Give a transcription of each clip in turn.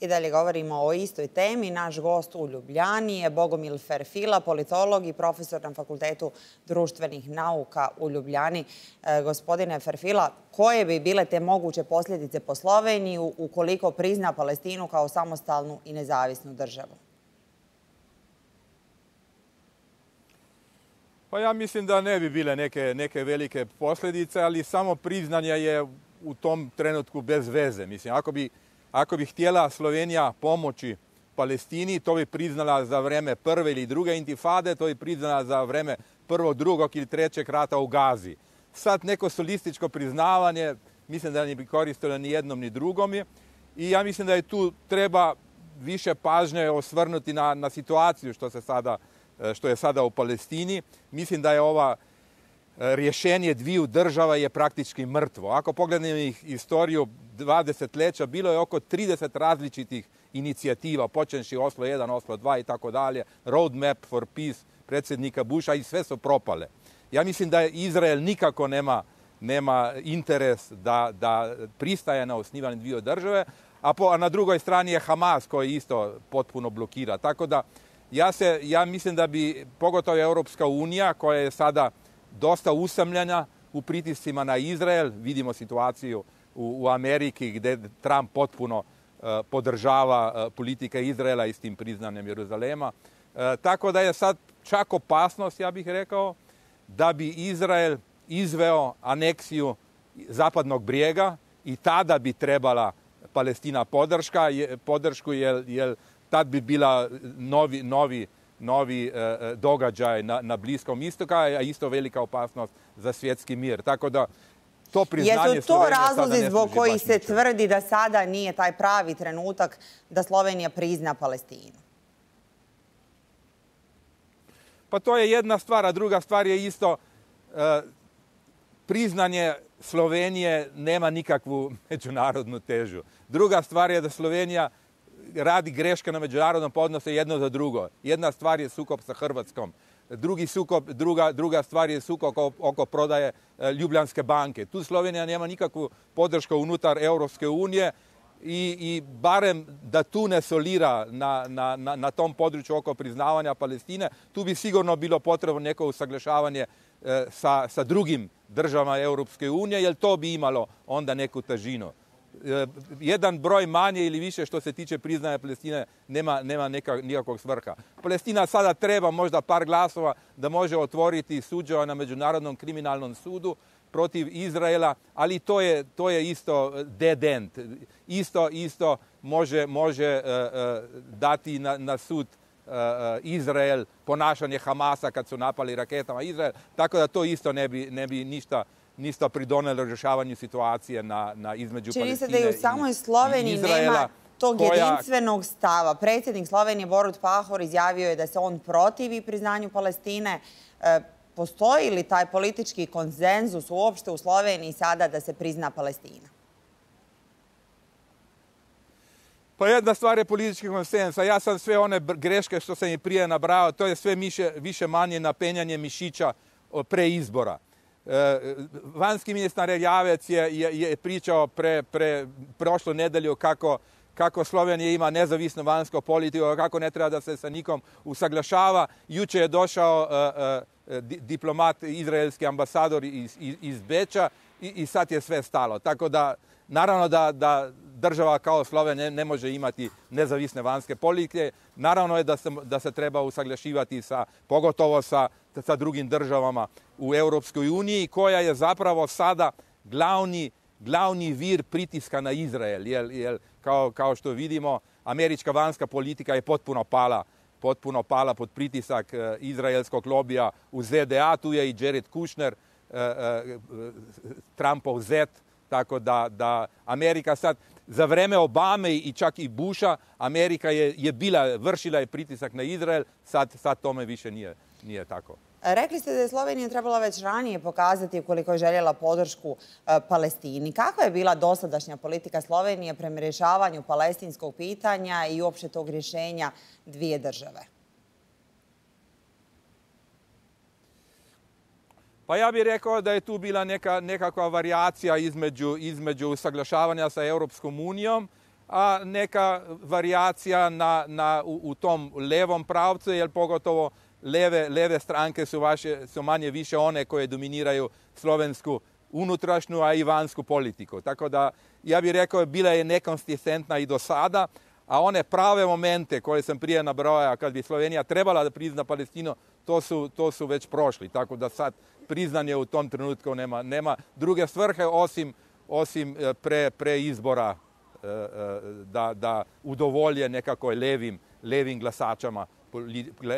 I dalje govorimo o istoj temi. Naš gost u Ljubljani je Bogomil Ferfila, politolog i profesor na Fakultetu društvenih nauka u Ljubljani. E, gospodine Ferfila, koje bi bile te moguće posljedice po Sloveniji ukoliko prizna Palestinu kao samostalnu i nezavisnu državu? Pa ja mislim da ne bi bile neke, neke velike posljedice, ali samo priznanje je u tom trenutku bez veze. Mislim, ako bi, ako bi htjela Slovenija pomoći Palestini, to bi priznala za vreme prve ili druge intifade, to bi priznala za vreme prvog, drugog ili trećeg rata u Gazi. Sad neko solističko priznavanje, mislim da ne bi koristilo ni jednom ni drugom i ja mislim da je tu treba više pažnje osvrnuti na, na situaciju što se sada E, što je sada u Palestini. Mislim da je ova e, rješenje dviju država je praktički mrtvo. Ako pogledamo ih istoriju 20 leća, bilo je oko 30 različitih inicijativa, počenši Oslo 1, Oslo 2 i tako dalje, Roadmap for Peace predsjednika Busha i sve su propale. Ja mislim da Izrael nikako nema, nema interes da, da pristaje na osnivanje dvije države, a, a na drugoj strani je Hamas koji isto potpuno blokira. Tako da ja, se, ja mislim da bi, pogotovo Europska unija, koja je sada dosta usamljena u pritiscima na Izrael, vidimo situaciju u, u Ameriki gdje Trump potpuno e, podržava uh, politika Izraela i s tim priznanjem Jeruzalema. E, tako da je sad čak opasnost, ja bih rekao, da bi Izrael izveo aneksiju zapadnog brijega i tada bi trebala Palestina podrška, podršku jer, jer tad bi bila novi, novi, novi e, događaj na, na Bliskom istoka, a isto velika opasnost za svjetski mir. Tako da to priznanje Jesu to razlozi zbog kojih se tvrdi da sada nije taj pravi trenutak da Slovenija prizna Palestinu? Pa to je jedna stvar, a druga stvar je isto e, priznanje Slovenije nema nikakvu međunarodnu težu. Druga stvar je da Slovenija radi greška na međunarodnom podnosu jedno za drugo. Jedna stvar je sukob sa Hrvatskom. Drugi sukob, druga, druga stvar je sukob oko, oko prodaje e, Ljubljanske banke. Tu Slovenija nema nikakvu podršku unutar Europske unije i, i barem da tu ne solira na, na, na, tom području oko priznavanja Palestine, tu bi sigurno bilo potrebno neko usaglašavanje e, sa, sa drugim državama Europske unije, jer to bi imalo onda neku težinu. E, jedan broj manje ili više što se tiče priznaja Palestine nema, nema nikakvog svrha. Palestina sada treba možda par glasova da može otvoriti suđeva na Međunarodnom kriminalnom sudu protiv Izraela, ali to je, to je isto dead end. Isto, isto može, može e, e, dati na, na sud Izrael ponašanje Hamasa kad su napali raketama Izrael, tako da to isto ne bi, ne bi ništa ništa pridoneli rješavanju situacije na, na između Čini se da i u samoj Sloveniji nema tog jedinstvenog stava. Predsjednik Slovenije Borut Pahor izjavio je da se on protivi priznanju Palestine. E, postoji li taj politički konsenzus uopšte u Sloveniji sada da se prizna Palestina? Pa jedna stvar je politički konsenzus, a ja sam sve one greške što sam i prije nabrao, to je sve više manje napenjanje mišića pre izbora. E, vanjski ministar Javec je, je, pričao pre, pre prošlu nedelju kako, kako Slovenija ima nezavisnu vanjsku politiku, kako ne treba da se sa nikom usaglašava. Juče je došao uh, uh, diplomat, izraelski ambasador iz, iz, iz Beča i, i sad je sve stalo. Tako da, naravno da, da država kao Slovenija ne, može imati nezavisne vanjske politike. Naravno je da se, da se treba usaglašivati sa, pogotovo sa, sa drugim državama u Europskoj uniji, koja je zapravo sada glavni, glavni vir pritiska na Izrael. Jer, jer kao, kao što vidimo, američka vanjska politika je potpuno pala potpuno pala pod pritisak e, izraelskog lobija u ZDA. Tu je i Jared Kushner, e, e, Trumpov zet, tako da, da Amerika sad, za vreme Obame i čak i Busha, Amerika je, je bila, vršila je pritisak na Izrael, sad, sad tome više nije, nije tako. Rekli ste da je Slovenija trebala već ranije pokazati koliko je željela podršku e, Palestini. Kakva je bila dosadašnja politika Slovenije prema rješavanju palestinskog pitanja i uopće tog rješenja dvije države? Pa ja bih rekao da je tu bila neka, nekakva varijacija između, između usaglašavanja sa Europskom unijom, a neka varijacija na, na, u, u tom levom pravcu, jer pogotovo leve, leve stranke su, vaše, su manje više one koje dominiraju slovensku unutrašnju, a i vanjsku politiku. Tako da, ja bih rekao, bila je nekonsistentna i do sada, a one prave momente koje sam prije nabrojao, kad bi Slovenija trebala da prizna to su, to su već prošli. Tako da sad priznanje u tom trenutku nema, nema druge svrhe osim, osim e, pre, izbora e, e, da, da udovolje nekako levim, levim glasačama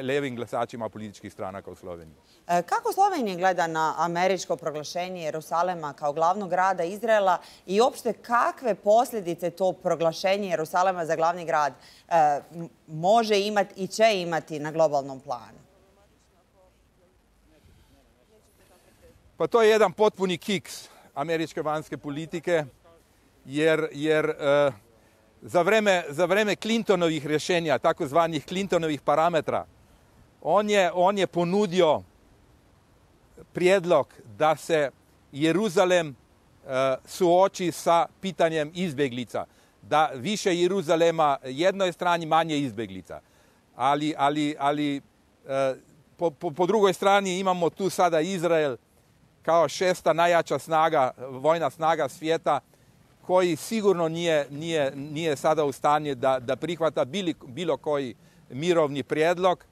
levim glasačima političkih stranaka u Sloveniji. Kako Slovenija gleda na američko proglašenje Jerusalema kao glavnog grada Izraela i uopšte kakve posljedice to proglašenje Jerusalema za glavni grad može imati i će imati na globalnom planu? Pa to je jedan potpuni kiks američke vanjske politike, jer, jer e, za, vreme, za vreme Clintonovih rješenja, takozvanih Clintonovih parametra, on je, on je ponudio prijedlog da se Jeruzalem e, suoči sa pitanjem izbjeglica, da više Jeruzalema jednoj strani, manje izbjeglica. Ali, ali, ali e, po, po, po drugoj strani imamo tu sada Izrael kao šesta najjača snaga, vojna snaga svijeta, koji sigurno nije, nije, nije sada u stanju da, da prihvata bili, bilo koji mirovni prijedlog,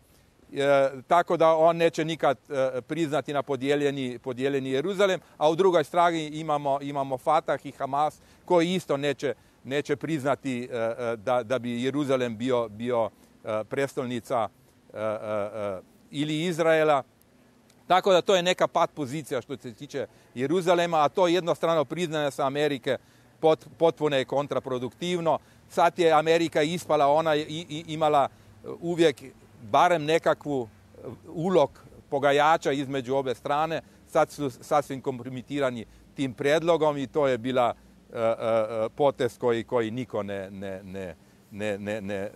e, tako da on neće nikad e, priznati na podijeljeni, podijeljeni Jeruzalem, a u drugoj strani imamo, imamo Fatah i Hamas koji isto neće, neće priznati e, e da, da bi Jeruzalem bio, bio e, prestolnica e, ili Izraela tako da to je neka pat pozicija što se tiče Jeruzalema, a to jednostrano priznanje sa Amerike pot, potpuno je kontraproduktivno. Sad je Amerika ispala, ona je imala uvijek barem nekakvu ulog pogajača između obe strane. Sad su sasvim kompromitirani tim predlogom i to je bila uh, potez koji, koji niko ne, ne, ne, ne, ne, ne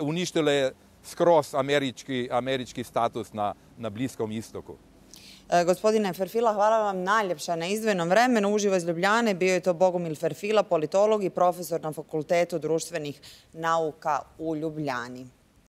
uništilo je skroz američki, američki status na, na Bliskom istoku. E, gospodine Ferfila, hvala vam najljepša na izdvojenom vremenu. Uživo iz Ljubljane bio je to Bogumil Ferfila, politolog i profesor na Fakultetu društvenih nauka u Ljubljani.